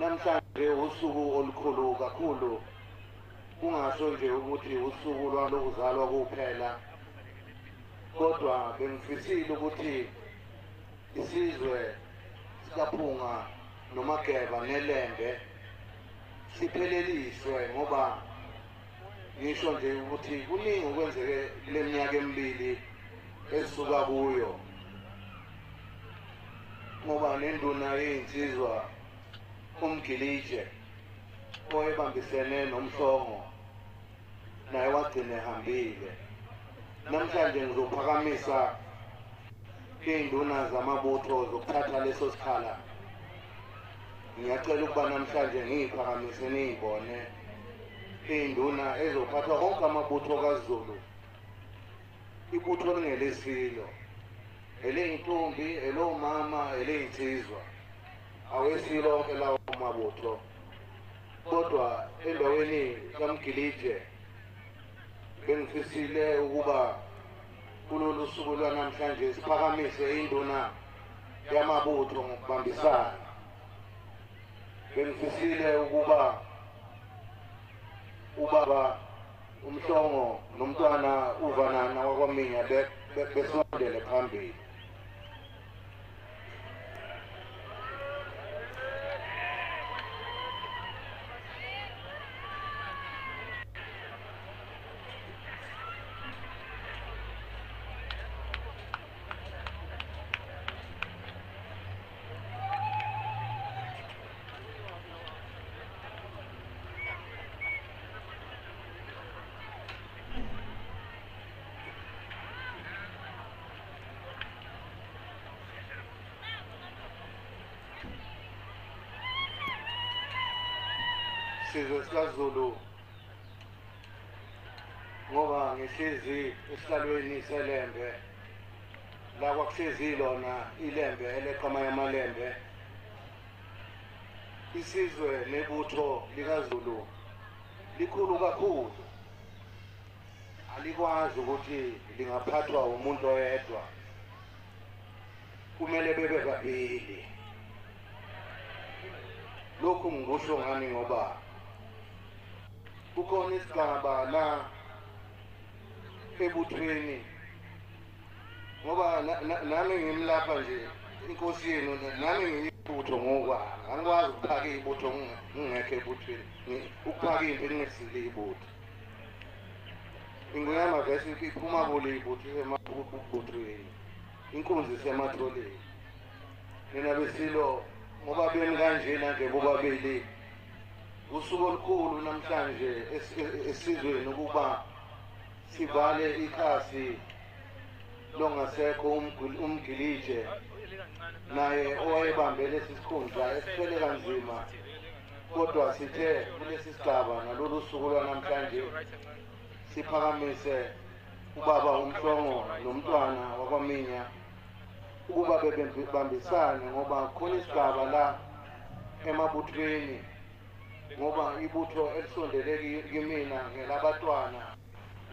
namhlanje usuku olukhulu kakhulu. Kungasho nje ukuthi usuku lwalokuzalwa kuphela. Kodwa bengifisile ukuthi isizwe sikaphunga nomageba nelembe sipheleliswe ngoba ngisho nje ukuthi kuningi okwenzeke kule minyaka emibili esisuka kuyo. Ngoba nenduna yey'nsizwa umgilije owayebambisene nomhlongo naye wagcina ehambile. Namhlanje ngizophakamisa iy'nduna zamabutho zokuthatha leso sikhala. Ngiyacela ukuba namhlanje ngiy'phakamise niy'bone iy'nduna ezophathwa konke amabutho kaZulu ibutho lingelesilo eley'ntombi elomama eley'nsizwa. Awesilo onke lawo mabutho kodwa endaweni kamgilije bengifisile ukuba kulolu suku lwanamhlanje siphakamise induna yamabutho ngokubambisana. Bengifisile ukuba ubaba umhlongo nomntwana uvanana wakwaminya be- be- besondele phambili. Sizwe sikaZulu ngoba ngihlezi esihlalweni selembe. La kwakuhlezi lona ilembe eleqama yamalembe. Isizwe nebutho likaZulu likhulu kakhulu. Alikwazi ukuthi lingaphathwa umuntu oyedwa. Kumele bebe babili. Lokhu ngikusho ngani ngoba pou kon islam ba nan pe pou treni. Mwen ba nan men yon la panje, yon konsye nou nan men yon pou tron ou wa. An wa ou kage yon pou tron ou yon ke pou treni. Ou kage yon pe yon si le bout. Yon gwen ma vese ki pou ma vole yon bout, yon ma pou pou treni. Yon konze se ma trole. Yon avese lo, mwen ba ben ganje nan ke mwen ba ben le. Usuku olukhulu namhlanje es- es- esizweni ukuba sivale ikhasi longasekho umgil- umgilije naye owayebambe lesi sikhundla esithwele kanzima kodwa sithe kulesi sigaba nalolu suku lwanamhlanje siphakamise ubaba umhlongo nomntwana wakwaminya ukuba bebambisane ngoba khona isigaba la emabuthweni. Ngoba ibutho elisondele ki- kimina ngelabatwana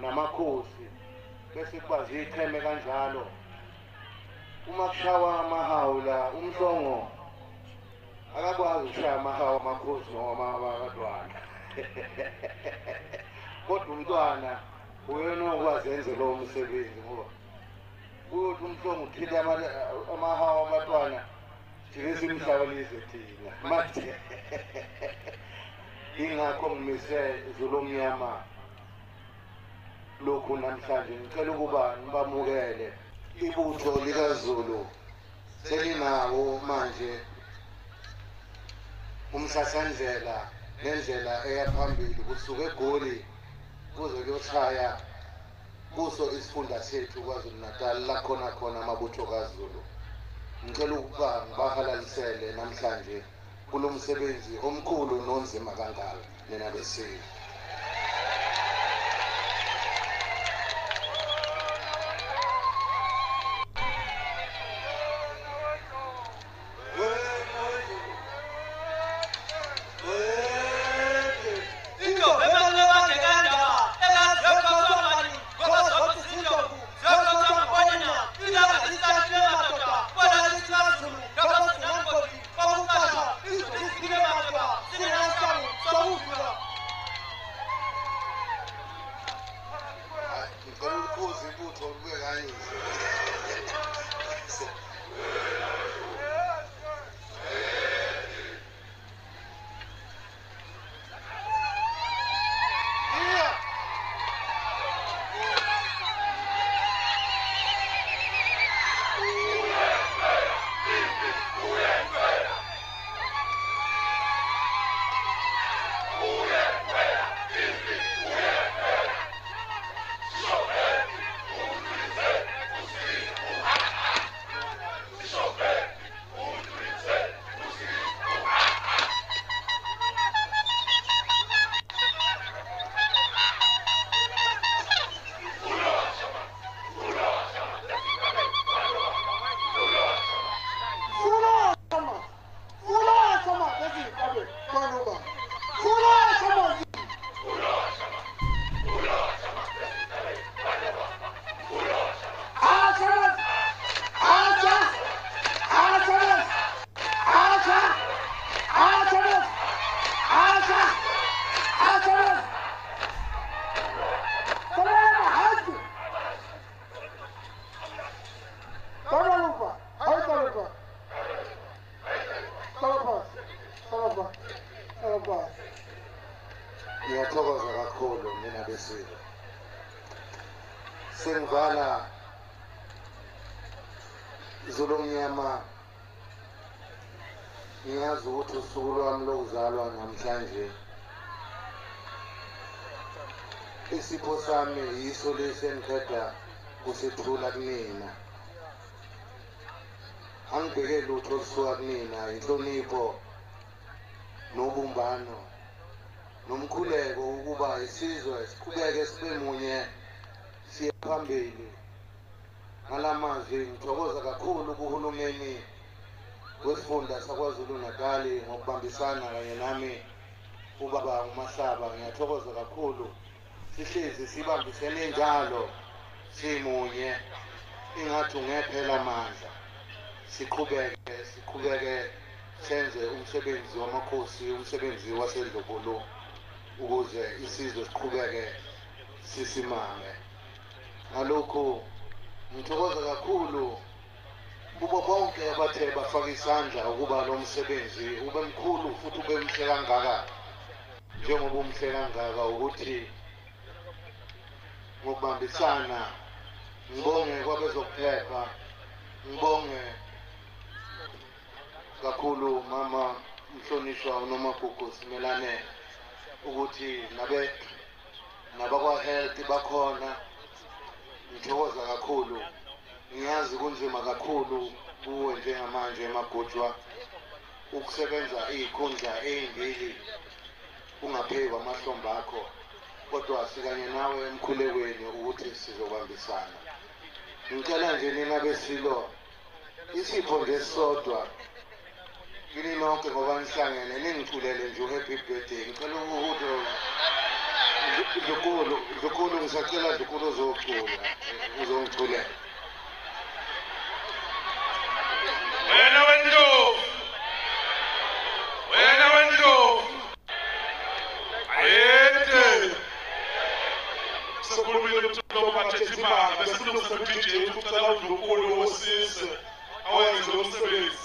namakhosi bese kuba zicheme kanjalo. Uma kushawa amahawu la umhlongo akakwazi ukushaya amahawu amakhosi noma abatwana kodwa umntwana uyena okwazi enze lowo msebenzi ngoba kuyothi umhlongo uthile ama- amahawu abatwana thine simhlawulise thina. Manje ingakho ngimise zulu omnyama. Lokhu namhlanje ngicela ukuba nibamukele ibutho likaZulu selinawo manje. Umhlahlandlela nendlela eya phambili kusuka egoli kuze kuyoshaya kuso isifunda sethu kwaZulu Natal la khona khona amabutho kaZulu. Ngicela ukuba ngibahalalisele namhlanje. Kulo msebenzi omkhulu nonzima kangaka nina besizwe ngiyathokoza kakhulu mina besiko sengivala Zulu mnyama ngiyazi ukuthi usuku lwami lokuzalwa namhlanje. Isipho sami yiso lesi engiqeda kusithula kunina. Angibheke lutho olusuka kunina inhlonipho nobumbano nomkhuleko ukuba isizwe siqhubeke sibe munye siye phambili. Ngalamazwi ngithokoza kakhulu kuhulumeni wesifunda sakwazulu natali ngokubambisana kanye nami ubaba umahlaba. Ngiyathokoza kakhulu. Sihlezi sibambisene njalo simunye. Ingathi ungephela amandla. Siqhubeke siqhubeke. Senze umsebenzi wamakhosi umsebenzi wasendlobolo ukuze isizwe siqhubeke sisimame. Ngalokhu ngithokoza kakhulu kubo bonke abathe bafaka isandla ukuba lo msebenzi ube mkhulu futhi ube mhle kangaka. Njengoba umhle kangaka ukuthi ngokubambisana ngibonge kwabezokuphepha ngibonge kakhulu mama mhlonishwa unomagugu simelane ukuthi nabe nabakwa-health bakhona ngithokoza kakhulu. Ngiyazi kunzima kakhulu kuwe njengamanje emagujwa ukusebenza iy'khundla ey'mbili ungaphezu kwamahlombe akho. Kodwa sikanye nawe emkhulekweni ukuthi sizobambisana ngicela nje nina besilo isipho nje sisodwa kini nonke ngoba nihlangene ningiculele nje u-happy birthday. Ngicela ukuthi dlukulu dlukulu ngisacela dlukulu uzocula uzongiculela wena wendlovu. Wena wendlovu. Ayethe. Sikhulumile umculo wabathetha imanga bese kulungisa u-dj ukucela udlunkulu wosizwe awenze lo msebenzi